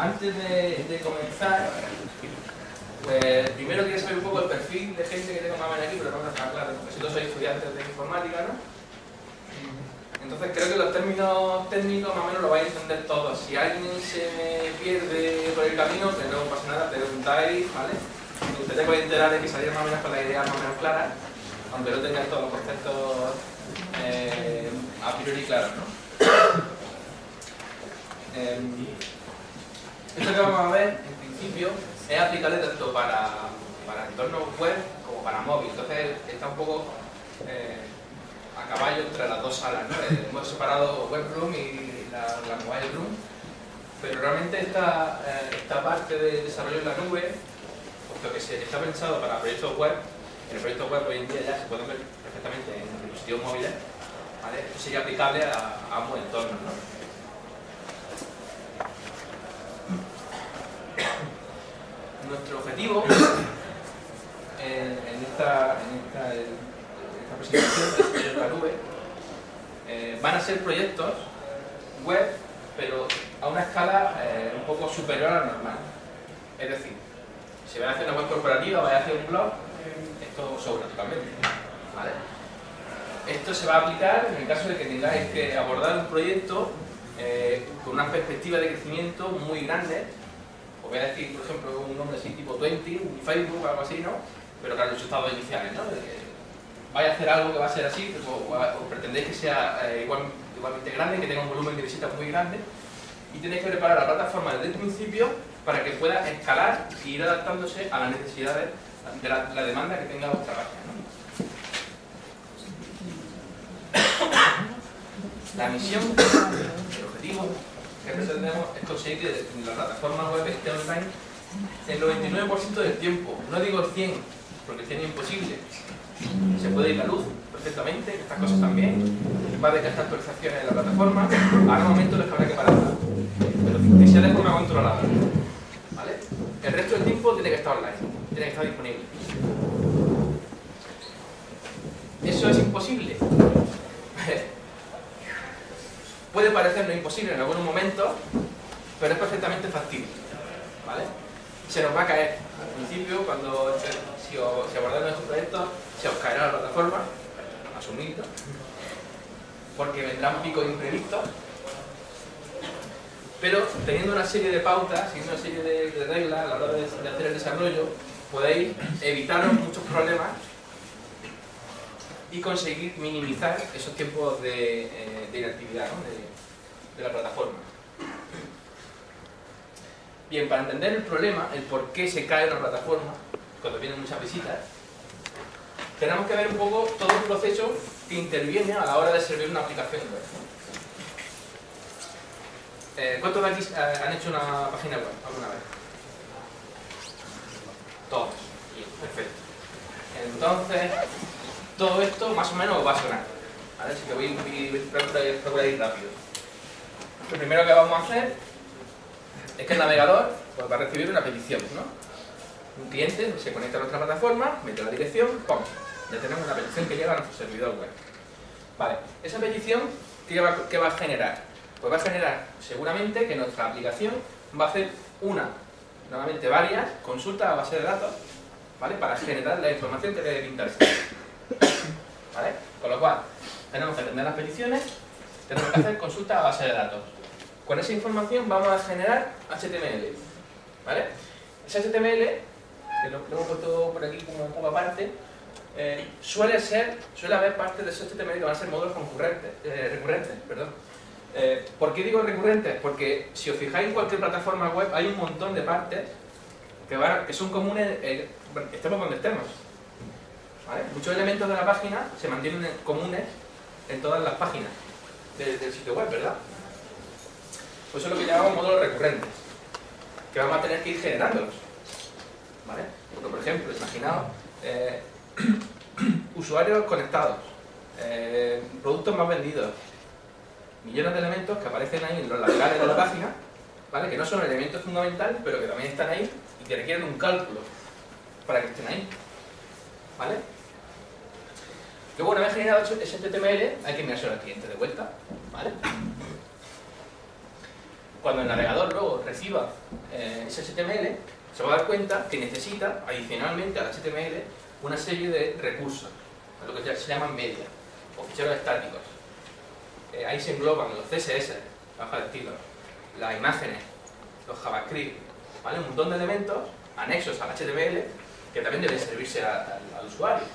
antes de, comenzar, pues primero quería saber un poco el perfil de gente que tengo más aquí, pero a estar claro, porque si todos sois estudiantes de informática, ¿no? Entonces creo que los términos técnicos más o menos lo vais a entender todos. Si alguien se pierde por el camino, que no pasa nada, preguntáis, ¿vale? Usted te puede enterar de que salir más o menos con la idea más o menos clara, aunque no tengáis todos los conceptos eh, a priori claros, ¿no? Eh, esto que vamos a ver, en principio, es aplicable tanto para, para entornos web como para móvil. Entonces está un poco eh, a caballo entre las dos salas. ¿no? Eh, hemos separado web room y la, la mobile room, pero realmente esta, eh, esta parte de desarrollo en la nube, puesto que se está pensado para proyectos web, en el proyecto web hoy en día ya se pueden ver perfectamente en dispositivos móviles, ¿vale? esto sería aplicable a, a ambos entornos. ¿no? Nuestro objetivo en, en esta, en esta, en presentación de la nube eh, van a ser proyectos web, pero a una escala eh, un poco superior a la normal. Es decir, si vais a hacer una web corporativa, vais a hacer un blog, esto sobra totalmente. Esto se va a aplicar en el caso de que tengáis que abordar un proyecto eh, con una perspectiva de crecimiento muy grande voy a decir, por ejemplo, un nombre así tipo 20, un Facebook algo así, ¿no? Pero claro, los estados iniciales, ¿no? Vaya a hacer algo que va a ser así, pues, o, o pretendéis que sea eh, igual, igualmente grande, que tenga un volumen de visitas muy grande, y tenéis que preparar la plataforma desde el principio para que pueda escalar y ir adaptándose a las necesidades de la, la demanda que tenga vuestra página, ¿no? La misión, el objetivo que pretendemos es conseguir que la plataforma web esté online el 99% del tiempo. No digo el 100, porque el 100 es imposible. Se puede ir la luz perfectamente, estas cosas también. Va a descargar actualizaciones en la plataforma. Ahora momento les habrá que pararla. Pero que sea de forma controlada. ¿Vale? El resto del tiempo tiene que estar online, tiene que estar disponible. ¿Eso es imposible? Puede parecernos imposible en algunos momentos, pero es perfectamente factible. ¿vale? Se nos va a caer. Al principio, cuando si, os, si abordáis nuestro proyecto, se os caerá la plataforma, asumido, porque vendrán picos imprevistos, pero teniendo una serie de pautas y una serie de, reglas a la hora de, de hacer el desarrollo, podéis evitaros muchos problemas y conseguir minimizar esos tiempos de, eh, de inactividad ¿no? La plataforma. Bien, para entender el problema, el por qué se cae una plataforma cuando vienen muchas visitas, tenemos que ver un poco todo el proceso que interviene a la hora de servir una aplicación web. Eh, ¿Cuántos de aquí han hecho una página web alguna vez? Todos. Bien, perfecto. Entonces, todo esto más o menos va a sonar. ¿vale? Así que voy a ir rápido. Lo primero que vamos a hacer es que el navegador pues, va a recibir una petición. ¿no? Un cliente se conecta a nuestra plataforma, mete la dirección, ¡pum! Ya tenemos una petición que llega a nuestro servidor web. Vale, esa petición, ¿qué va, a generar? Pues va a generar seguramente que nuestra aplicación va a hacer una, normalmente varias, consultas a base de datos, ¿vale? Para generar la información que debe pintarse. ¿Vale? Con lo cual, tenemos que atender las peticiones, tenemos que hacer consultas a base de datos. Con esa información vamos a generar HTML. ¿Vale? Ese HTML, que lo, lo hemos puesto por aquí como un poco aparte, eh, suele ser, suele haber parte de ese HTML que van a ser módulos concurrentes, eh, recurrentes. Perdón. Eh, ¿Por qué digo recurrentes? Porque si os fijáis en cualquier plataforma web hay un montón de partes que, son comunes, eh, estemos donde estemos. Muchos elementos de la página se mantienen comunes en todas las páginas del sitio web, ¿verdad? Pues eso es lo que llamamos módulos recurrentes, que vamos a tener que ir generándolos. ¿Vale? Por ejemplo, imaginaos eh, usuarios conectados, eh, productos más vendidos, millones de elementos que aparecen ahí en los laterales de la página, ¿vale? que no son elementos fundamentales, pero que también están ahí y que requieren un cálculo para que estén ahí. ¿Vale? Luego, una vez generado ese HTML, hay que enviárselo al cliente de vuelta. ¿Vale? Cuando el navegador luego reciba eh, ese HTML, se va a dar cuenta que necesita, adicionalmente al HTML, una serie de recursos, lo que se llaman media, o ficheros estáticos. Eh, ahí se engloban los CSS, la hoja de estilo, las imágenes, los JavaScript, ¿vale? un montón de elementos anexos al HTML que también deben servirse al usuario.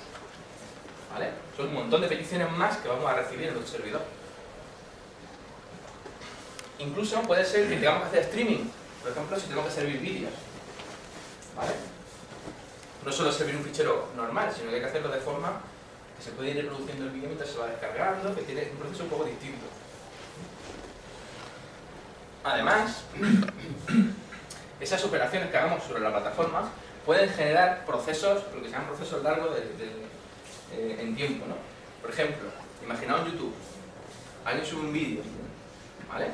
¿vale? Son un montón de peticiones más que vamos a recibir en nuestro servidor. Incluso puede ser que tengamos que hacer streaming, por ejemplo, si tenemos que servir vídeos. ¿Vale? No solo servir un fichero normal, sino que hay que hacerlo de forma que se puede ir reproduciendo el vídeo mientras se va descargando, que tiene un proceso un poco distinto. Además, esas operaciones que hagamos sobre la plataforma pueden generar procesos, lo que se llaman procesos largos eh, en tiempo. ¿no? Por ejemplo, imaginaos YouTube. Alguien sube un vídeo, ¿vale?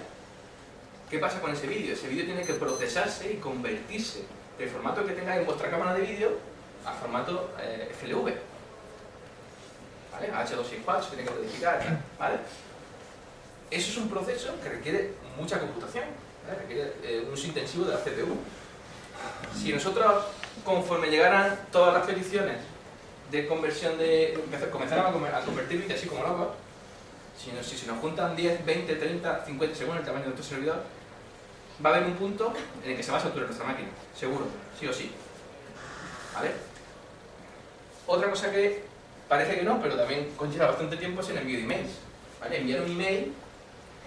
¿Qué pasa con ese vídeo? Ese vídeo tiene que procesarse y convertirse del formato que tengáis en vuestra cámara de vídeo a formato eh, FLV. ¿Vale? H264 se tiene que modificar, ¿vale? Eso es un proceso que requiere mucha computación, requiere eh, un uso intensivo de la CPU. Si nosotros, conforme llegaran todas las peticiones de conversión de... comenzaran a, convertir vídeos así como locos, si, si se nos juntan 10, 20, 30, 50, según el tamaño de nuestro servidor, va a haber un punto en el que se va a saturar nuestra máquina, seguro, sí o sí. ¿Vale? Otra cosa que parece que no, pero también conlleva bastante tiempo es el envío de emails. ¿Vale? Enviar un email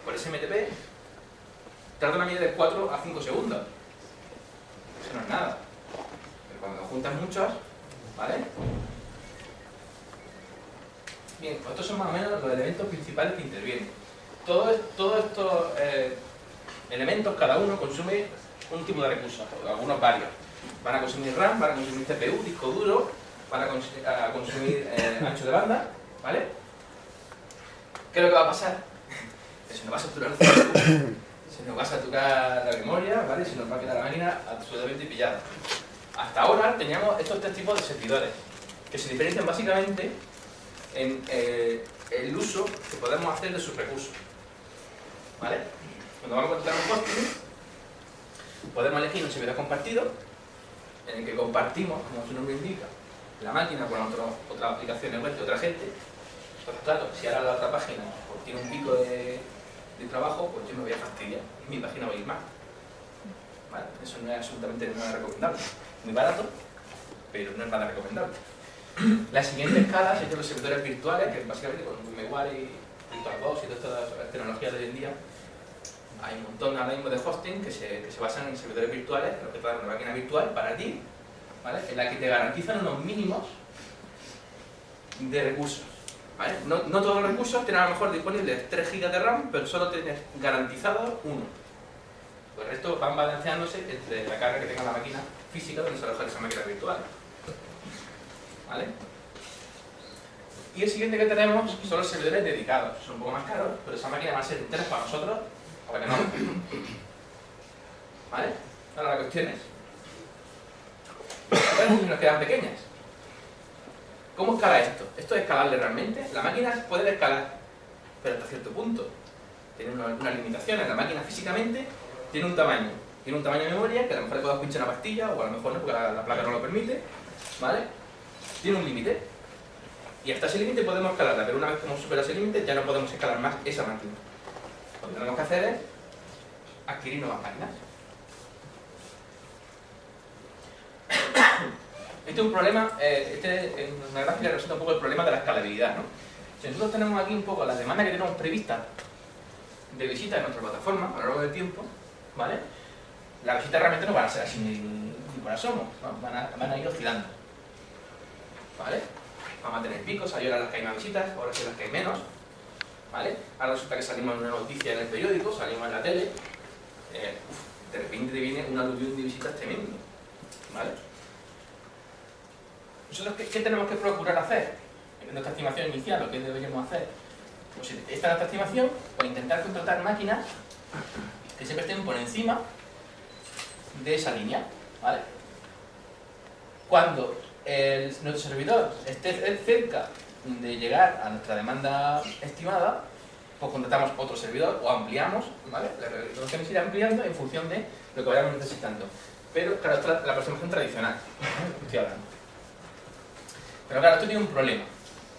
por SMTP tarda una media de 4 a 5 segundos. Eso no es nada. Pero cuando juntas muchos, ¿vale? Bien, pues estos son más o menos los elementos principales que intervienen. Todos todo estos eh, elementos, cada uno consume un tipo de recursos, algunos varios. Van a consumir RAM, van a consumir CPU, disco duro, van a, consumir eh, ancho de banda, ¿vale? ¿Qué es lo que va a pasar? Que se nos va a saturar el CPU, se nos va a saturar la memoria, ¿vale? Se nos va a quedar la máquina absolutamente pillada. Hasta ahora teníamos estos tres tipos de servidores, que se diferencian básicamente en eh, el uso que podemos hacer de sus recursos. ¿Vale? Cuando vamos a contratar un hosting, podemos elegir un servidor compartido, en el que compartimos, como su nombre indica, la máquina con otra, otra aplicación web de otra gente. Entonces, claro, si ahora la otra página pues, tiene un pico de, trabajo, pues yo me voy a fastidiar y mi página va a ir mal. Eso no es absolutamente nada recomendable. Muy barato, pero no es nada recomendable. La siguiente escala serían los servidores virtuales, que básicamente con VMware y VirtualBox y todas estas tecnologías de hoy en día, hay un montón ahora mismo de hosting que se, que se basan en servidores virtuales, lo que te dan una máquina virtual para ti, ¿vale? en la que te garantizan unos mínimos de recursos. ¿vale? No, todos los recursos tienen a lo mejor disponibles 3 GB de RAM, pero solo tienes garantizado uno. el resto van balanceándose entre la carga que tenga la máquina física donde se aloja esa máquina virtual. ¿Vale? Y el siguiente que tenemos son los servidores dedicados. Son un poco más caros, pero esa máquina va a ser interés para nosotros para que no. ¿Vale? Ahora la cuestión es, ¿cuántas nos quedan pequeñas? ¿Cómo escala esto? ¿Esto es escalable realmente? La máquina puede escalar, pero hasta cierto punto. Tiene unas limitaciones. La máquina físicamente tiene un tamaño. Tiene un tamaño de memoria que a lo mejor le podemos pinchar una pastilla o a lo mejor no, porque la, placa no lo permite. ¿Vale? Tiene un límite. Y hasta ese límite podemos escalarla, pero una vez que hemos superado ese límite ya no podemos escalar más esa máquina. Lo que tenemos que hacer es adquirir nuevas máquinas. Este es un problema, eh, este en una gráfica representa un poco el problema de la escalabilidad. ¿no? Si nosotros tenemos aquí un poco la demanda que tenemos prevista de visitas en nuestra plataforma a lo largo del tiempo, ¿vale? Las visitas realmente no van a ser así ni, ni por van, a, van a ir oscilando. ¿Vale? Vamos a tener picos, hay horas en las que hay más visitas, horas en las que hay menos, ¿vale? Ahora resulta que salimos en una noticia en el periódico, salimos en la tele, eh, de repente te viene una aluvión de visitas tremendo, ¿qué, tenemos que procurar hacer? En nuestra estimación inicial, ¿o qué deberíamos hacer? Pues esta es nuestra estimación, o intentar contratar máquinas que siempre estén por encima de esa línea. Cuando nuestro servidor esté cerca de llegar a nuestra demanda estimada, pues contratamos otro servidor o ampliamos, ¿vale? La resolución se irá ampliando en función de lo que vayamos necesitando. Pero, claro, es la aproximación tradicional, estoy hablando. Pero claro, esto tiene un problema,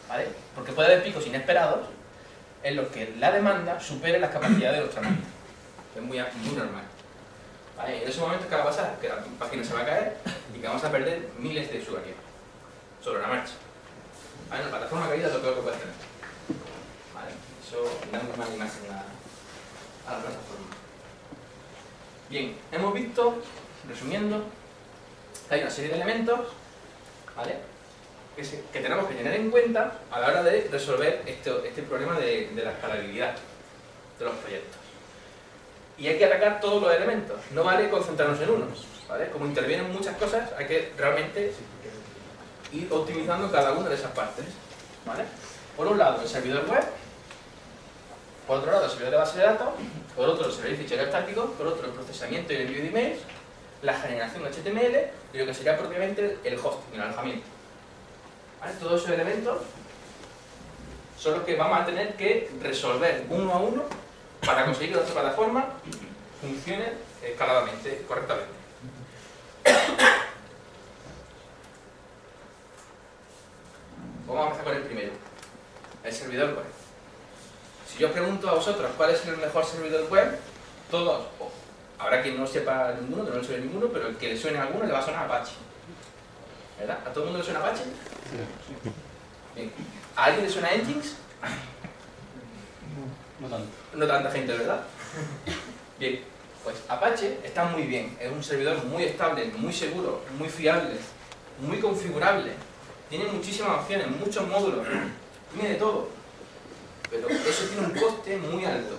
¿vale? Porque puede haber picos inesperados en los que la demanda supere las capacidades de los trámites. Es muy, muy normal. ¿Vale? En ese momento, ¿qué va a pasar? Que la página se va a caer y que vamos a perder miles de usuarios sobre la marcha. ¿Vale? La plataforma caída es lo peor que puede tener. ¿Vale? Eso da una imagen a, a la plataforma. Bien, hemos visto, resumiendo, que hay una serie de elementos ¿vale? que, tenemos que tener en cuenta a la hora de resolver este, este problema de, de la escalabilidad de los proyectos. Y hay que atacar todos los elementos, no vale concentrarnos en uno. ¿vale? Como intervienen muchas cosas, hay que realmente ir optimizando cada una de esas partes. Por un lado, el servidor web, por otro lado, el servidor de base de datos, por otro, el servidor de ficheros estáticos, por otro, el procesamiento y el envío de emails, la generación de HTML y lo que sería propiamente el hosting, el alojamiento. Todos esos elementos son los que vamos a tener que resolver uno a uno para conseguir que nuestra plataforma funcione escaladamente, correctamente. Vamos a empezar con el primero, el servidor web. Si yo pregunto a vosotros cuál es el mejor servidor web, todos, o habrá quien no sepa ninguno, que no le suene ninguno, pero el que le suene a alguno le va a sonar Apache. ¿Verdad? ¿A todo el mundo le suena Apache? Bien. ¿A alguien le suena Nginx? No tanto. No tanta gente, ¿verdad? Bien, pues Apache está muy bien. Es un servidor muy estable, muy seguro, muy fiable, muy configurable. Tiene muchísimas opciones, muchos módulos. Tiene de todo. Pero eso tiene un coste muy alto.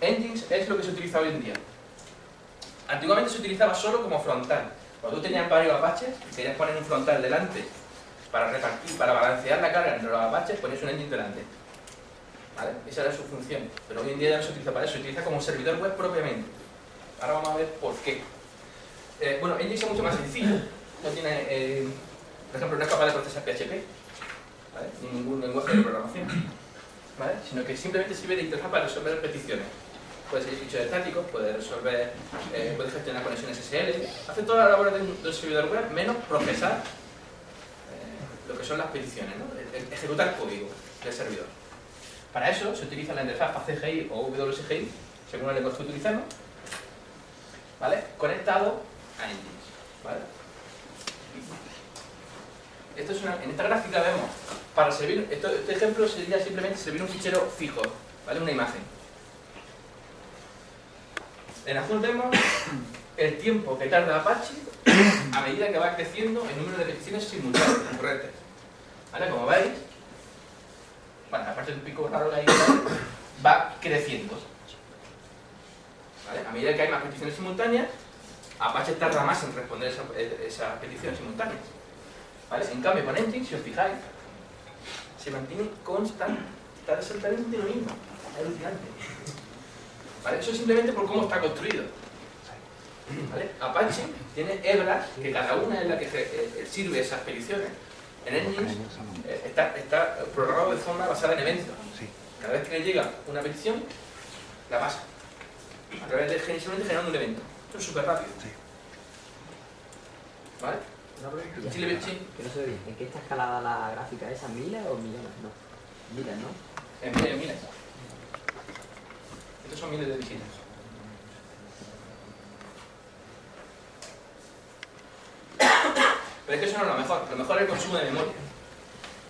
Nginx es lo que se utiliza hoy en día. Antiguamente se utilizaba solo como frontal. Cuando tú tenías varios Apaches querías poner un frontal delante para repartir, para balancear la carga entre los Apaches, ponías un Nginx delante. ¿Vale? Esa era su función. Pero hoy en día ya no se utiliza para eso, se utiliza como servidor web propiamente. Ahora vamos a ver por qué. Eh, bueno, Nginx es mucho más sencillo. No tiene, eh, por ejemplo, no es capaz de procesar PHP, ¿vale? ni ningún lenguaje de programación, sino que simplemente sirve de interfaz para resolver peticiones. Puede ser fichos estáticos, puede resolver, eh, puede gestionar conexiones SSL, hace toda la labor de servidor web menos procesar eh, lo que son las peticiones, ¿no? El- el- ejecutar código del servidor. Para eso se utiliza la interfaz CGI o WSGI, según el lenguaje que utilicemos, ¿vale? conectado a Nginx. ¿vale? En esta gráfica vemos, para servir, este ejemplo sería simplemente servir un fichero fijo, ¿vale? una imagen. En azul vemos el tiempo que tarda Apache a medida que va creciendo el número de peticiones simultáneas, recurrentes. ¿Vale? Como veis, bueno, aparte del pico raro que hay, va creciendo. ¿Vale? A medida que hay más peticiones simultáneas, Apache tarda más en responder esa- esas peticiones simultáneas. ¿Vale? En cambio, con Nginx, si os fijáis, se mantiene constante. Está exactamente lo mismo. Es alucinante. ¿Vale? Eso es simplemente por cómo está construido. ¿Vale? Apache tiene hebras que cada una es la que se- eh, sirve esas peticiones. En Nginx eh, está, está programado de forma basada en eventos. Cada vez que le llega una petición, la pasa. A través de generando un evento. Esto es súper rápido. ¿Vale? Una preguntilla. Sí, le- sí. Que no se ve bien. ¿En qué está escalada la gráfica esa? ¿Miles o millones? No. Miles, ¿no? En miles, en miles. Estos son miles de visitas. Pero es que eso no es lo mejor. Lo mejor es el consumo de memoria.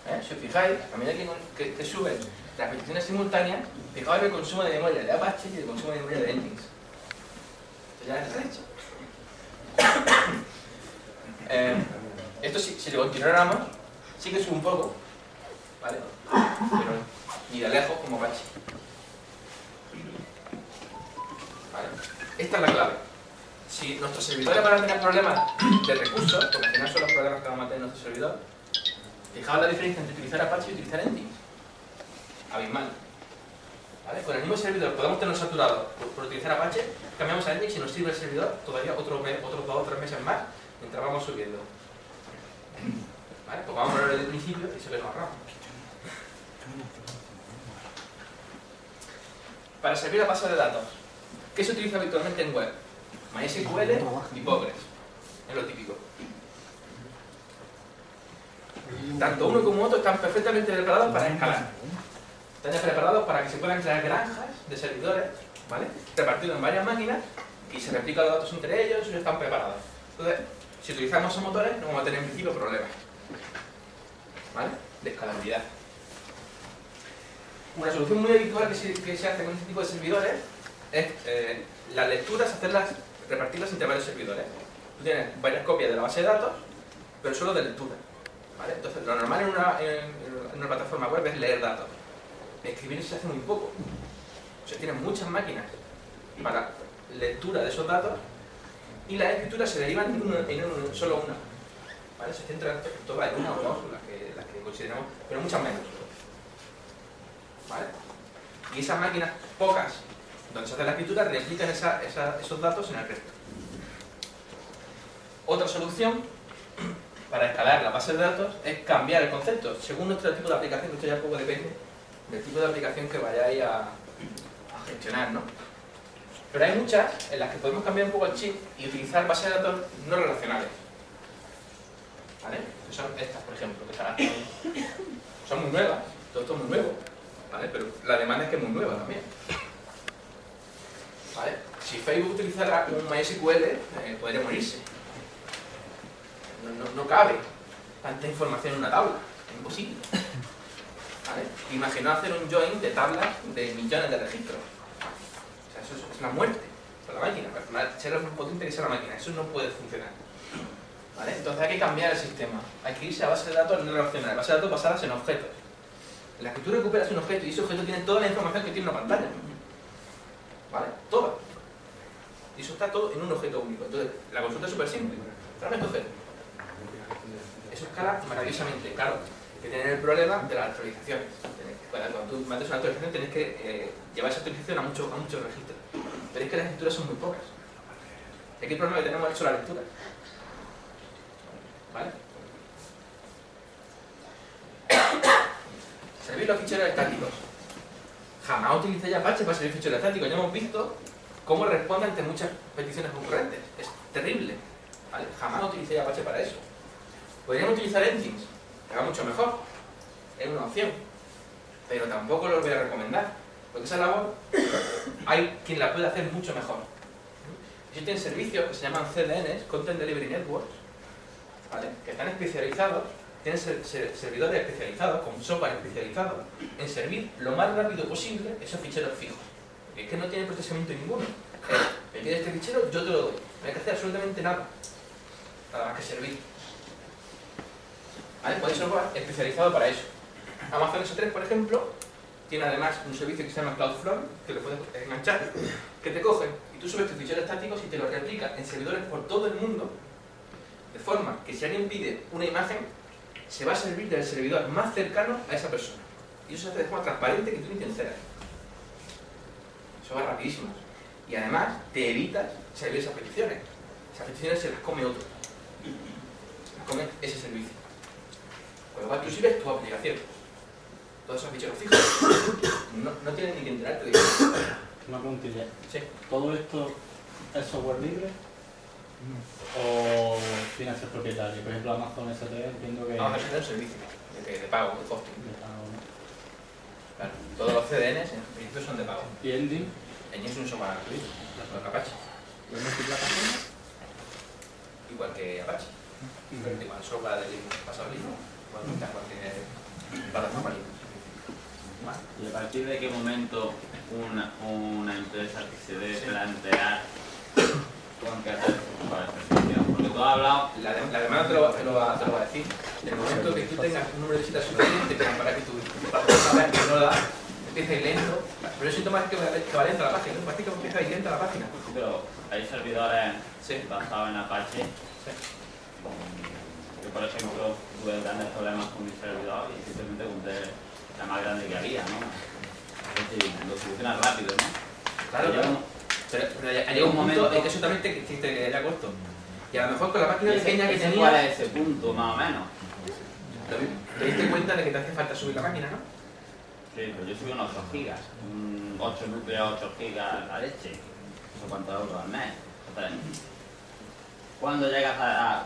¿Eh? Si os fijáis, a medida que, que, que suben las peticiones simultáneas, fijaos en el consumo de memoria de Apache y el consumo de memoria de Nginx. Esto ya está hecho. Eh, esto si, lo continuáramos, sí que sube un poco, ¿vale? Pero ni de lejos como Apache. Esta es la clave. Si nuestros servidores van a tener problemas de recursos, porque al final son los problemas que vamos a tener en nuestro servidor, fijaos la diferencia entre utilizar Apache y utilizar Nginx. Abismal. ¿Vale? Con el mismo servidor podemos tenerlo saturado por, utilizar Apache, cambiamos a Nginx y nos sirve el servidor todavía otro otros dos o tres meses más mientras vamos subiendo. ¿Vale? Pues vamos a desde el principio y se lo ahorramos. para servir a base de datos. ¿Qué se utiliza habitualmente en web? MySQL y Postgres. Es lo típico. Tanto uno como otro están perfectamente preparados para escalar. Están ya preparados para que se puedan crear granjas de servidores, ¿vale? Repartidos en varias máquinas y se replican los datos entre ellos y están preparados. Entonces, si utilizamos esos motores, no vamos a tener en principio problemas. ¿Vale? De escalabilidad. Una solución muy habitual que se, hace con este tipo de servidores es eh, las lecturas, hacerlas, repartirlas entre varios servidores. Tú tienes varias copias de la base de datos, pero solo de lectura. ¿vale? Entonces, lo normal en una, en, una plataforma web es leer datos. Escribir se hace muy poco. O sea, tienes muchas máquinas para lectura de esos datos y las escrituras se derivan en, uno, en solo una. ¿vale? Se centran todas en una o dos, las que, consideramos, pero muchas menos. ¿vale? Y esas máquinas, pocas, donde se hace la escritura, replican esos datos en el resto. Otra solución para escalar la base de datos es cambiar el concepto, según nuestro tipo de aplicación, que esto ya poco depende del tipo de aplicación que vayáis a, a gestionar, ¿no? Pero hay muchas en las que podemos cambiar un poco el chip y utilizar bases de datos no relacionales. ¿Vale? Son estas, por ejemplo, que son, son muy nuevas, todo esto es muy nuevo, ¿vale? Pero la demanda es que es muy nueva también. Si Facebook utilizara un MySQL, eh, podría morirse. No, cabe tanta información en una tabla, es imposible. ¿Vale? Hacer un join de tablas de millones de registros. Eso es, es la muerte para la máquina, para ser más potente que sea la máquina. Eso no puede funcionar. ¿Vale? Entonces hay que cambiar el sistema. Hay que irse a base de datos no relacionales, bases de datos basadas en objetos. En las que tú recuperas un objeto y ese objeto tiene toda la información que tiene una pantalla. ¿Vale? Toda. Y eso está todo en un objeto único. Entonces, la consulta es súper simple. Tráeme tu objeto. Eso escala maravillosamente. Claro, que tener el problema de las actualizaciones. Cuando tú metes una actualización tienes que eh, llevar esa actualización a muchos registros. Pero que las lecturas son muy pocas. Aquí el problema que tenemos es la lectura. ¿Vale? Servir los ficheros estáticos. Jamás utilicéis Apache para servir ficheros estáticos. Ya hemos visto cómo responde ante muchas peticiones concurrentes. Es terrible. ¿Vale? Jamás utilicéis Apache para eso. Podríamos utilizar Engines, que va mucho mejor. Es una opción. Pero tampoco lo voy a recomendar. Porque esa labor hay quien la puede hacer mucho mejor. Existen servicios que se llaman CDNs, Content Delivery Networks, que están especializados, tienen ser, ser, servidores especializados, con software especializado, en servir lo más rápido posible esos ficheros fijos. Porque es que no tiene procesamiento ninguno. Eh, me queda este fichero, yo te lo doy. No hay que hacer absolutamente nada. Nada más que servir. ¿Vale? Pues hay especializado para eso. Amazon S3, por ejemplo, tiene además un servicio que se llama Cloudflare, que lo puedes enganchar, que te coge y tú subes tus ficheros estáticos y te los replica en servidores por todo el mundo, de forma que si alguien pide una imagen, se va a servir del servidor más cercano a esa persona. Y eso se hace de forma transparente que tú ni te enteras. Eso va rapidísimo. Y además te evitas servir esas peticiones. Esas peticiones se las come otro. Las come ese servicio. Con lo cual tú sirves tu aplicación. Todos esos ficheros fijos no, no tienes ni que enterarte de. Una puntilla. Sí. ¿Todo esto es software libre? ¿O tiene que ser propietario? Por ejemplo, Amazon ST entiendo que... Vamos a tener un servicio de, de pago, de hosting. Ah, Claro. Todos los CDNs en principio son de pago. ¿Y Ending? Engine es un software gratuito, con Apache. ¿Y es multiplataforma? Igual que Apache. Igual software de Linux basado en Linux. Igual que cualquier plataforma Linux. Vale. ¿Y a partir de qué momento una, una empresa que se debe plantear con qué hacer para? Porque tú has hablado, La, de- la demanda te lo, te, lo va, te lo va a decir. En el momento que tú tengas un número de visitas suficiente para que tu vea que no da, empieza a ir lento. Pero el síntoma es que va, que va lenta la página. Parece que empieza a ir lenta la página. sí, pero hay servidores Sí. basados en Apache. Yo, por ejemplo, tuve grandes problemas con mi servidor y simplemente conté la más grande que había, ¿no? Es decir, lo solucionas rápido, ¿no? Claro, claro. Pero, pero ya- llega un momento en que eso también te, te, te quedaría corto. Y a lo mejor con la página ¿Y ese- pequeña que ese ¿Cuál tenías, es ese punto, más o menos? te te diste cuenta de que te hace falta subir la máquina, ¿no? Sí, pero yo subí unos 8 gigas. Un 8 núcleos, 8 gigas la leche. No sé cuántos euros al mes. ¿cuándo llegas a,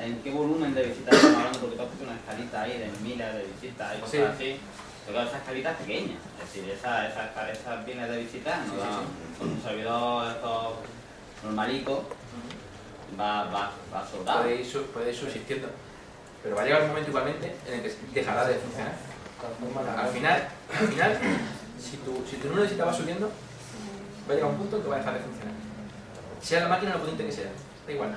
¿En qué volumen de visitas estamos hablando? Porque tú has puesto una escalita ahí de miles de visitas y cosas Sí. así. Pero esa escalita es pequeña. Es decir, esa, esa, esca- esas miles de visitas no Sí, con un servidor estos normalico va, va, va soldado. Puede ir, puede ir subsistiendo. Pero va a llegar un momento igualmente en el que dejará de funcionar. Al final, al final si, tu, si tu número de visitas va subiendo, va a llegar un punto en que va a dejar de funcionar. Sea la máquina lo potente que sea, da igual.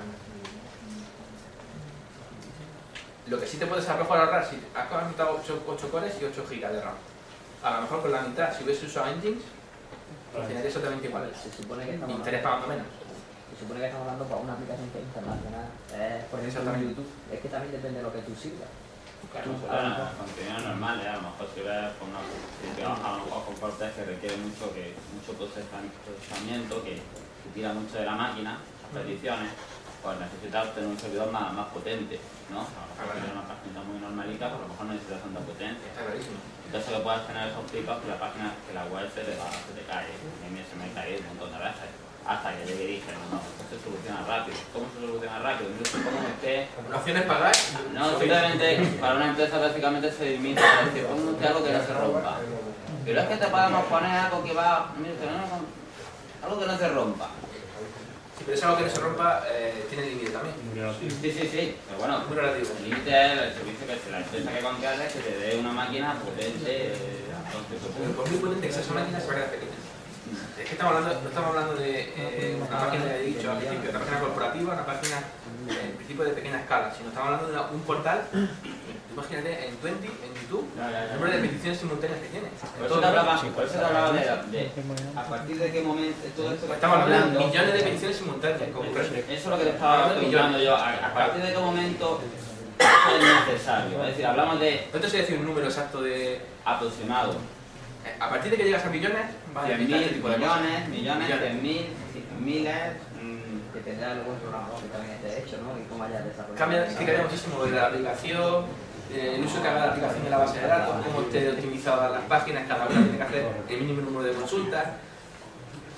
Lo que sí te puedes a lo mejor ahorrar, si has conectado 8, 8 cores y 8 GB de RAM. A lo mejor con la mitad, si hubiese usado engines, funcionaría exactamente igual. Se supone que estamos hablando, pagando menos. se supone que estamos hablando para una aplicación que es internacional. Es, por ejemplo, Exactamente. YouTube. Es que también depende de lo que tú sirvas. Claro, contenido normal, ¿eh? a lo mejor si ves con una si te a lo mejor con cortes que requiere mucho que mucho procesa- procesamiento, que, que tira mucho de la máquina, las peticiones, pues necesitas tener un servidor más, más potente, ¿no? A lo mejor si tienes una página muy normalita, pues a lo mejor no necesitas tanta potencia. Está clarísimo. Entonces que puedes tener esos picos que la página, que la web se te, va, se te cae, a mí se me cae un montón de veces. Hasta que llegué y dije, no, no, esto se soluciona rápido. ¿Cómo se soluciona rápido? Cómo es que Como una opción es pagar. no, simplemente para una empresa básicamente se limita a decir, pon usted algo que no se rompa. Pero es que te podemos poner algo que va, no, algo que no se rompa. Si pero es algo que no se rompa, eh, tiene límite también. Sí, sí, sí, pero bueno, Muy relativo. el límite es el servicio que la empresa que contrata es que te dé una máquina potente, eh, entonces, Pero por muy potente que sea esa máquina, se va a quedar pequeña. Es que estamos hablando, no estamos hablando de eh, una máquina, ya he dicho al principio, una página corporativa, una página eh, en principio de pequeña escala, sino estamos hablando de una- un portal, imagínate en 20, en YouTube, Ya, ya, el número de peticiones simultáneas que tiene. Por eso te hablaba, por eso te hablaba de, de a partir de qué momento todo esto que Estamos hablando de millones de peticiones simultáneas, como Eso es lo que te estaba Hablando preguntando yo. ¿A, a partir de qué momento eso es necesario? Es decir, hablamos de No te sé decir un número exacto de... aproximado. eh, A partir de que llegas a millones, vas a necesitar este 100.000, tipo de cosas. millones, millones, Millones. 100.000, miles. mm, Dependerá del buen programador que también esté hecho, ¿no? Y cómo haya desarrollado. Cambia, sí que cambia muchísimo de la aplicación, eh, el uso que haga la aplicación en la base de datos, cómo esté optimizadas las páginas, cada una tiene que hacer el mínimo número de consultas.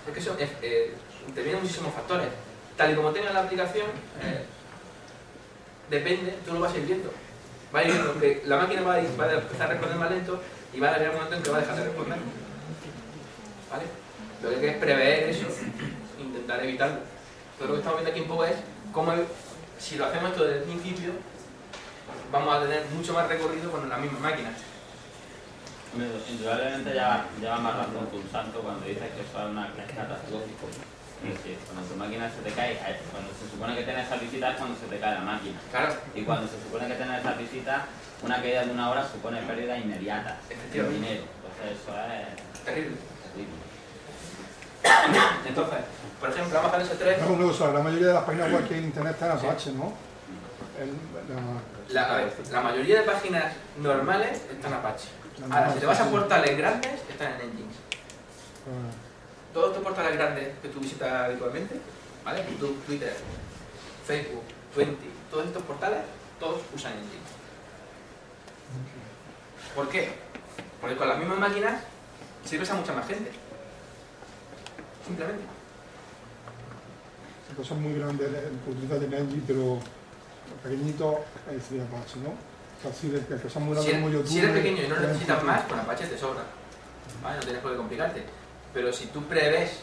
Es que eso es, eh, intervienen muchísimos factores. Tal y como tenga la aplicación, eh, depende, tú lo vas a ir viendo. Va a ir viendo que la máquina va a, ir- va a empezar a responder más lento y va a llegar un momento en que va a dejar de responder. ¿Vale? Lo que hay que prever eso, intentar evitarlo. Todo lo que estamos viendo aquí un poco es cómo, si lo hacemos esto desde el principio, vamos a tener mucho más recorrido con la misma máquina. Indudablemente ya, ya va más razón que un santo cuando dices que eso es una es catastrófico. Es decir, cuando tu máquina se te cae, eh, cuando se supone que tienes esa visita es cuando se te cae la máquina. Claro, Y cuando se supone que tienes esa visita, una caída de una hora supone pérdida inmediata de dinero. Entonces eso es terrible. terrible. Entonces, por ejemplo, vamos a hacer ese 3. Es una cosa, la mayoría de las páginas web que hay en internet están en Apache, ¿no? El- la- La, a ver, la mayoría de páginas normales están Apache. Ahora, si te vas a portales grandes, están en Engines. Ah, Todos estos portales grandes que tú visitas habitualmente, ¿vale? YouTube, Twitter, Facebook, Twenty, todos estos portales, todos usan Engines. ¿Por qué? Porque con las mismas máquinas sirves a mucha más gente. Simplemente. Si cosas muy grandes eh, engine, pero pequeñito eh, sería Apache, ¿no? O sea, si de que cosas muy Si como eres, YouTube... si eres pequeño y no necesitas más, con Apache te sobra. ¿Vale? No tienes por qué complicarte. Pero si tú prevés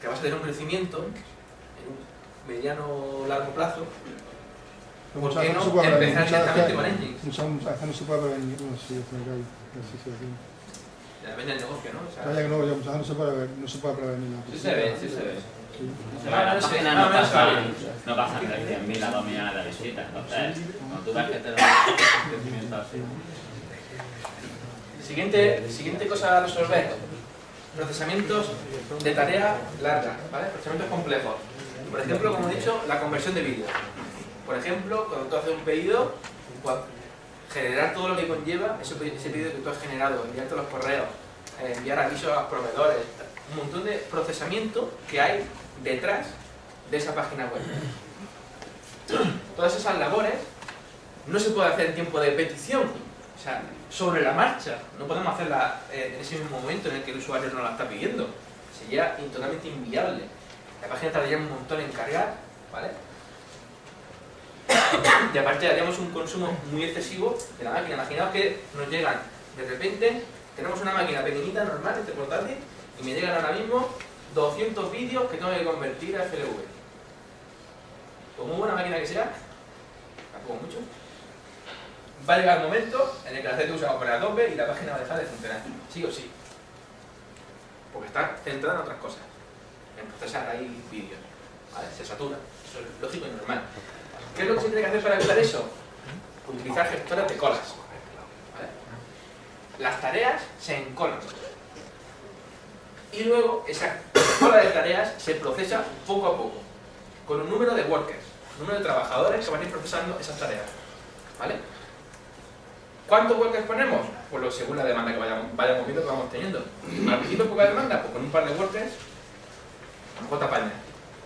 que vas a tener un crecimiento en un mediano o largo plazo, ¿por qué veces no se puede prevenir, empezar directamente con Engines? Muchas veces no se puede prevenir, bueno, sí, se me cae, sí, sí, sí. Ya depende del negocio, ¿no? O sea, Ya, que no, ya muchas veces no se puede, no se puede prevenir. Sí se ve, sí se ve. No ah, no de 100.000 a 2 millones de visitas. Entonces, tú ves que te un crecimiento así, Siguiente, siguiente cosa a resolver. Procesamientos de tarea larga, ¿vale? Procesamientos complejos. Por ejemplo, como he dicho, la conversión de vídeo. Por ejemplo, cuando tú haces un pedido, generar todo lo que conlleva ese pedido, ese pedido que tú has generado, enviarte los correos, eh, enviar avisos a los proveedores, un montón de procesamiento que hay detrás de esa página web. Todas esas labores no se puede hacer en tiempo de petición, O sea, sobre la marcha. No podemos hacerla eh, en ese mismo momento en el que el usuario no la está pidiendo. Sería totalmente inviable. La página tardaría un montón en cargar, ¿vale? Y aparte haríamos un consumo muy excesivo de la máquina. Imaginaos que nos llegan, de repente, tenemos una máquina pequeñita, normal, este portátil, y me llegan ahora mismo 200 vídeos que tengo que convertir a FLV. Por muy buena máquina que sea, tampoco mucho, va a llegar el momento en el que la CPU se va a poner a tope y la página va a dejar de funcionar. Sí o sí. Porque está centrada en otras cosas. En procesar ahí vídeos. Se satura. Eso es lógico y normal. ¿Qué es lo que se tiene que hacer para evitar eso? Utilizar gestoras de colas. Las tareas se encolan. Y luego esa cola de tareas se procesa poco a poco. Con un número de workers. Un número de trabajadores que van a ir procesando esas tareas. ¿Vale? ¿Cuántos workers ponemos? Pues lo, según la demanda que vayamos, vayamos viendo que vamos teniendo. Al principio poca demanda, pues con un par de workers, a lo mejor te apañas,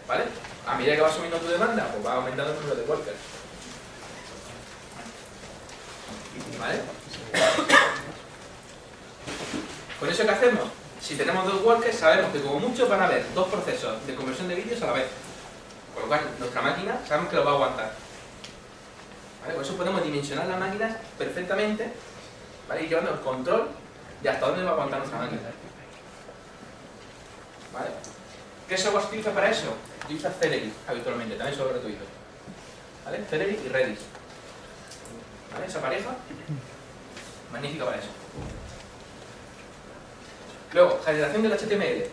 ¿vale? A medida que va subiendo tu demanda, pues va aumentando el número de workers. ¿Vale? ¿Con eso qué hacemos? Si tenemos dos workers, sabemos que como mucho van a haber dos procesos de conversión de vídeos a la vez. Con lo cual, nuestra máquina sabemos que lo va a aguantar. ¿Vale? Por eso podemos dimensionar las máquinas perfectamente, ¿vale? Y llevando el control de hasta dónde va a aguantar nuestra máquina. ¿Vale? ¿Qué software utiliza para eso? Utiliza Celery habitualmente, también software gratuito. ¿Vale? Celery y Redis. ¿Vale? Esa pareja, magnífica para eso. Luego, generación del HTML.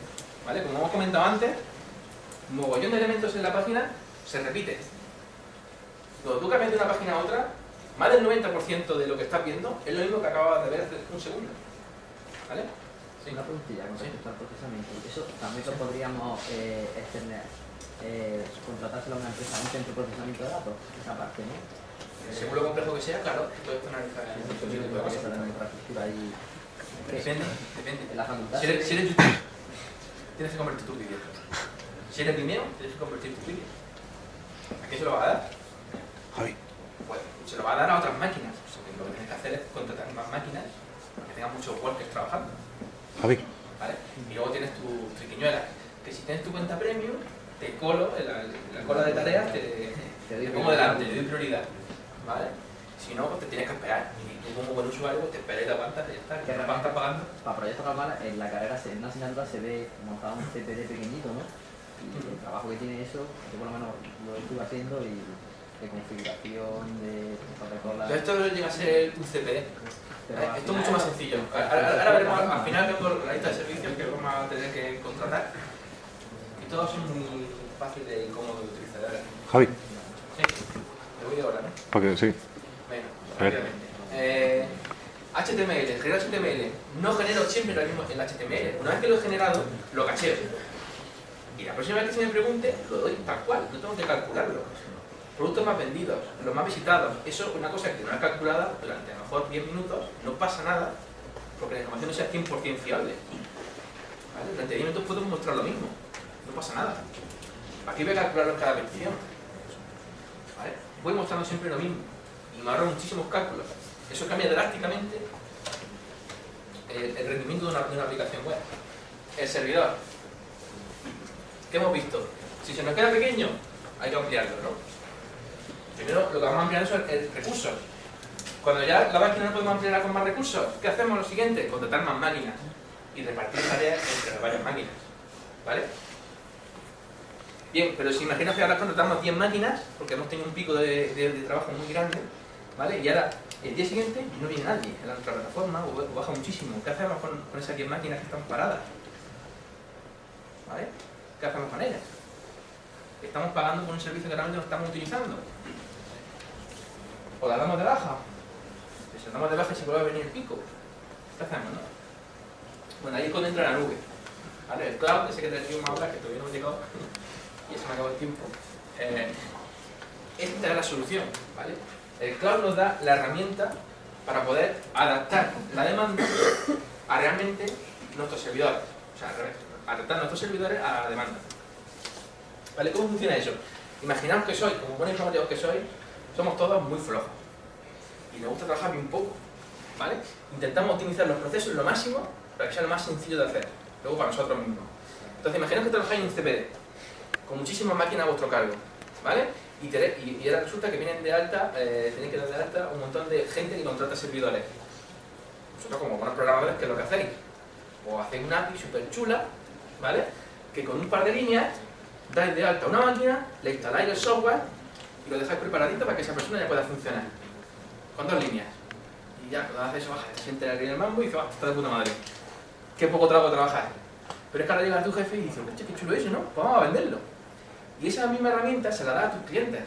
¿Vale? Como hemos comentado antes, un mogollón de elementos en la página se repite. Cuando tú cambias de una página a otra, más del 90% de lo que estás viendo es lo mismo que acababas de ver hace un segundo. ¿Vale? Sí. Una preguntilla con Sí. respecto al procesamiento. Eso también lo podríamos eh, extender, eh, contratárselo a una empresa, un centro de procesamiento de datos, esa parte, ¿no? Según lo complejo que sea, claro, puedes analizar Sí, muchos sí, Depende, depende. En la facultad. Si eres, si eres YouTube, tienes que convertir tus vídeos. Si eres Vimeo, tienes que convertir tus vídeos. ¿A quién se lo va a dar? Javi. Pues se lo va a dar a otras máquinas. O sea, que lo que tienes que hacer es contratar más máquinas para que tengan muchos workers trabajando. Javi. ¿vale? Y luego tienes tu triquiñuela, que si tienes tu cuenta premium, te colo en la, en la cola de tareas, te, Te te pongo delante, te doy prioridad, ¿vale? Si no, pues te tienes que esperar. Y tú como buen usuario, pues te esperas y te aguantas y ya está. Que no vas a estar pagando. Para proyectos normales, en la carrera, se- en una asignatura se ve montado un CPD pequeñito, ¿no? Y el trabajo que tiene eso, yo por lo menos lo estuve haciendo y de configuración, de protocolos. Pero esto no llega a ser un CPD. Esto es mucho más sencillo. Ahora, ahora veremos, al final vemos la lista de servicios que vamos a tener que contratar. Y todos son muy fáciles y cómodos de utilizar. Ahora. Javi. Sí, me voy ahora, ¿no? Para que sí. Bueno, A ver. rápidamente. Eh, HTML, genero HTML. No genero siempre lo mismo el HTML. Una vez que lo he generado, lo cacheo. Y la próxima vez que se me pregunte, lo doy tal cual, no tengo que calcularlo. Productos más vendidos, los más visitados. Eso es una cosa que no es calculada durante a lo mejor 10 minutos, no pasa nada, porque la información no sea 100% fiable. ¿Vale? Durante 10 minutos puedo mostrar lo mismo, no pasa nada. Aquí voy a calcularlo en cada petición. ¿Vale? Voy mostrando siempre lo mismo me ahorro muchísimos cálculos. Eso cambia drásticamente el, rendimiento de una, aplicación web. El servidor. ¿Qué hemos visto? Si se nos queda pequeño, hay que ampliarlo, ¿no? Primero, lo que vamos a ampliar es recursos. Cuando ya la máquina no podemos ampliarla con más recursos, ¿qué hacemos? Lo siguiente, contratar más máquinas y repartir tareas entre las varias máquinas. ¿Vale? Bien, pero si imaginas que ahora contratamos 10 máquinas, porque hemos tenido un pico de trabajo muy grande, ¿vale? Y ahora, el día siguiente, no viene nadie en la otra plataforma, o, baja muchísimo. ¿Qué hacemos con, esas 10 máquinas que están paradas? ¿Vale? ¿Qué hacemos con ellas? Estamos pagando por un servicio que realmente no estamos utilizando. O la damos de baja. Si la damos de baja se vuelve a venir el pico. ¿Qué hacemos, no? Bueno, ahí es cuando entra la nube. ¿Vale? El cloud, ese que te decía más ahora, que todavía no hemos llegado, y ya se me acabó el tiempo. Eh, esta es la solución, ¿vale? El cloud nos da la herramienta para poder adaptar la demanda a realmente nuestros servidores. O sea, adaptar nuestros servidores a la demanda. ¿Vale? ¿Cómo funciona eso? Imaginaos que soy, como buenos informáticos que soy, somos todos muy flojos. Y nos gusta trabajar bien poco. ¿vale? Intentamos optimizar los procesos lo máximo para que sea lo más sencillo de hacer, luego para nosotros mismos. Entonces, imaginaos que trabajáis en un CPD, con muchísimas máquinas a vuestro cargo, ¿vale? Y, ahora resulta que vienen de alta, eh, tenéis que dar de alta un montón de gente que contrata servidores. Vosotros como buenos programadores, ¿qué es lo que hacéis? O hacéis una API súper chula, ¿vale? Que con un par de líneas dais de alta una máquina, le instaláis el software y lo dejáis preparadito para que esa persona ya pueda funcionar. Con dos líneas. Y ya, cuando haces eso, baja, te sientes en el mambo y dices, "Ah, está de puta madre. Qué poco trabajo trabajar. Pero es que ahora llega tu jefe y dice, qué chulo eso, ¿no? Pues vamos a venderlo. Y esa misma herramienta se la da a tus clientes.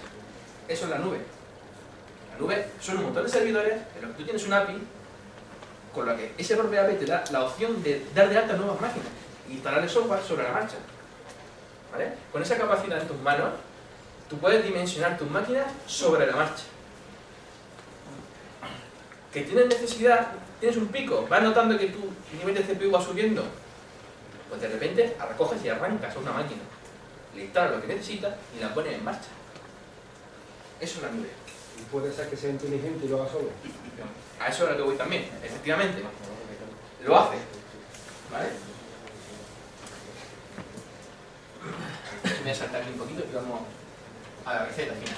Eso es la nube. La nube son un montón de servidores en los que tú tienes un API con la que ese propio API te da la opción de dar de alta nuevas máquinas y instalar el software sobre la marcha. ¿Vale? Con esa capacidad en tus manos, tú puedes dimensionar tus máquinas sobre la marcha. Que tienes necesidad, tienes un pico, vas notando que tu nivel de CPU va subiendo, pues de repente recoges y arrancas a una máquina, le instalas lo que necesitas y la pones en marcha. Eso es la nube. Y puede ser que sea inteligente y lo haga solo. A eso es lo que voy también, efectivamente. Lo hace. ¿Vale? Voy a saltar aquí un poquito y vamos a la receta final.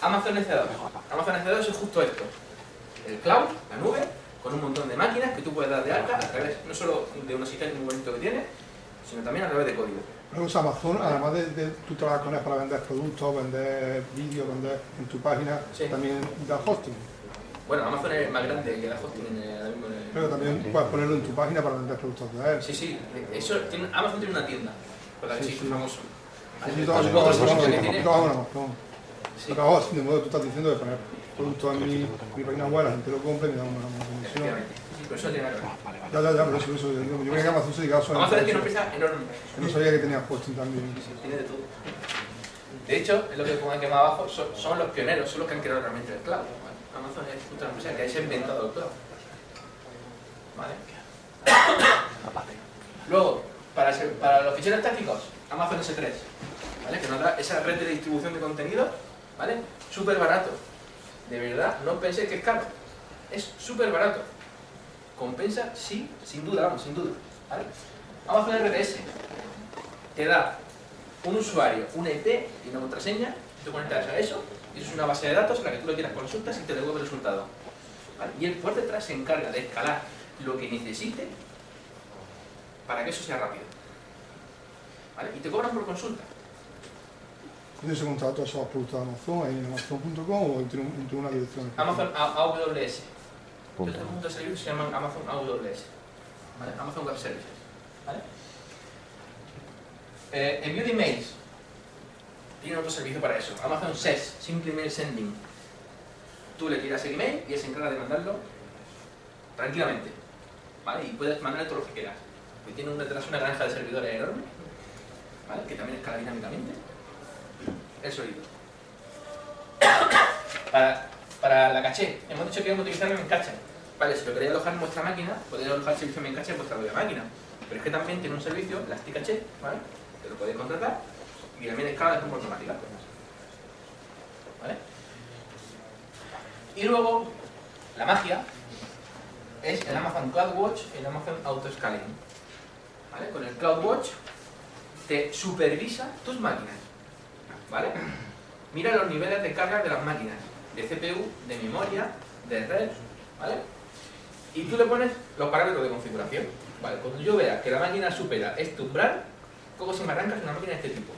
Amazon EC2. Amazon EC2 es justo esto. El cloud, la nube, con un montón de máquinas que tú puedes dar de alta a través no solo de un asistente muy bonito que tiene, sino también a través de código. Usa Amazon, además de, de tú trabajas con él para vender productos, vender vídeos, vender en tu página, Sí. también da hosting. Bueno, Amazon es más grande que la hosting en el, ahora mismo en el- Pero también puedes ponerlo en tu página para vender productos de él. Sí, sí, eso tiene, Amazon tiene una tienda con la que Sí, sí, sí. de modo que tú estás diciendo de poner productos en mi, mi página web, la gente lo compra y me da una, una comisión. Sí, pero que ver. Ya, ya, ya, pero eso, eso, yo, digo, yo creía que Amazon se dedicaba solo Amazon es que una empresa enorme. Yo no sabía que tenía hosting también. Tiene de todo. De hecho, es lo que pongo aquí más abajo, son, son los pioneros, son los que han creado realmente el cloud. ¿vale? Amazon es la empresa que ha inventado el cloud. ¿Vale? Luego, para, ser- para los ficheros estáticos, Amazon S3, ¿vale? Que nos da esa red de distribución de contenido, ¿vale? Súper barato. De verdad, no penséis que es caro. Es súper barato. Compensa, sí, sin duda, vamos, sin duda. ¿vale? Amazon RDS te da un usuario, una IP y una contraseña, tú conectas a eso, y eso es una base de datos en la que tú lo quieras consultas y te devuelve el resultado. ¿vale? Y el por detrás se encarga de escalar lo que necesite para que eso sea rápido. ¿Vale? Y te cobran por consulta. ¿Tienes ese contrato a esos productos de Amazon en Amazon.com o un- tiene una dirección? Amazon AWS. Los dos puntos de servicio se llaman Amazon AWS. Amazon Web Services. ¿vale? Eh, envío de emails. Tiene otro servicio para eso. Amazon SES, Simple Email Sending. Tú le tiras el email y él se encarga de mandarlo tranquilamente. ¿vale? Y puedes mandarle todo lo que quieras. Porque tiene un detrás una granja de servidores enorme, ¿vale? que también escala dinámicamente. El. Para, para la caché, hemos dicho que íbamos a utilizarlo en caché. Vale, si lo queréis alojar en vuestra máquina, podéis alojar el servicio en caché en vuestra propia máquina. Pero es que también tiene un servicio, Caché, ¿vale? Que lo podéis contratar y también escala de forma automática. ¿Vale? Y luego, la magia es el Amazon CloudWatch y el Amazon Autoscaling. ¿Vale? Con el CloudWatch te supervisa tus máquinas. ¿Vale? Mira los niveles de carga de las máquinas, de CPU, de memoria, de red, ¿vale? Y tú le pones los parámetros de configuración. ¿vale? Cuando yo vea que la máquina supera este umbral, cojo si me arrancas una máquina de este tipo.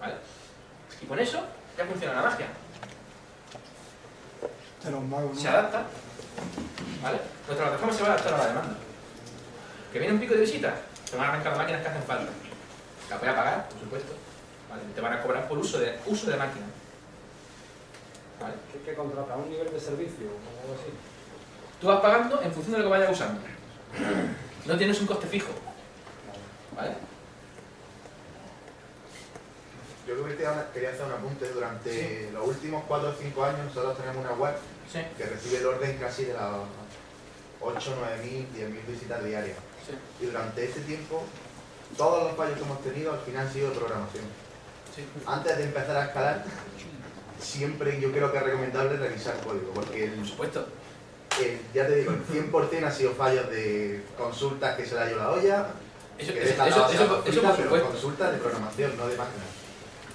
¿Vale? Y con eso ya funciona la magia. Se adapta. ¿Vale? Nuestra plataforma se va a adaptar a la demanda. Que viene un pico de visitas, te van a arrancar las máquinas que hacen falta. La voy a pagar, por supuesto. ¿Vale? Te van a cobrar por uso de, uso de máquina. ¿Vale? ¿Qué que contratar? ¿Un nivel de servicio o algo así? Tú vas pagando en función de lo que vayas usando. No tienes un coste fijo. ¿Vale? Yo creo que quería- hacer un apunte. Durante los últimos 4 o 5 años nosotros tenemos una web Sí. que recibe el orden casi de las 8, 9 mil, 10 mil visitas diarias. Sí. Y durante ese tiempo, todos los fallos que hemos tenido al final han sido de programación. Sí. Antes de empezar a escalar, siempre yo creo que es recomendable revisar código, porque el, Por supuesto. el- ya te digo, el 100% ha sido fallos de consultas que se le ha ido la olla, Eso, que eso, la eso, eso, por pero supuesto. consultas de programación, no de máquinas.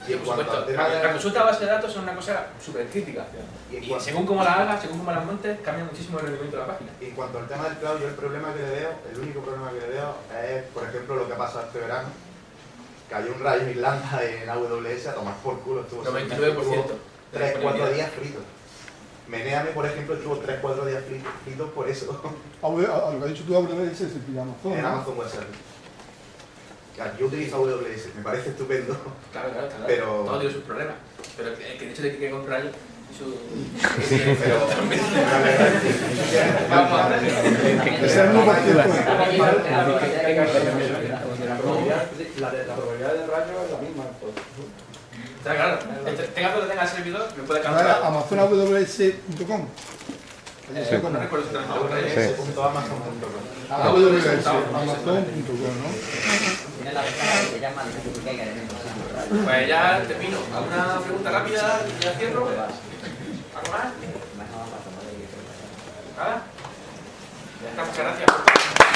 Y Sí, en por cuanto al supuesto. tema La, la consulta a base de datos es una cosa súper crítica. y en Y cuanto- según cómo la hagas, según cómo las montes, cambia muchísimo el rendimiento de la página. Y en cuanto al tema del cloud, yo el problema que le veo, el único problema que le veo es, por ejemplo, lo que ha pasado este verano. Cayó un rayo en Irlanda en AWS a tomar por culo, estuvo seis meses, 99%. estuvo tres, cuatro días fritos. Meneame, por ejemplo, estuvo 3-4 días fritos, por eso, A, a- a lo que ha dicho tú, AWS es el de Amazon. en. Amazon Web Service. Claro, Yo utilizo AWS, me parece estupendo. Claro, claro, claro. Pero- Todo tiene sus problemas. Pero que, que el hecho de que hay que comprarlo, eso. Pero Vamos a ver. Es el 1%. La probabilidad, la, de- la probabilidad del rayo es la misma. pues. Está claro. Este- Tenga lo que tenga el servidor, me puede calcular. AmazonAWS.com. Eh, no recuerdo. AWS, Amazon.com, ¿no? Tiene la ventana que te llama. Pues ya termino. ¿Alguna pregunta rápida? y Ya cierro. ¿Algo más? ¿Nada? Ya está, muchas gracias.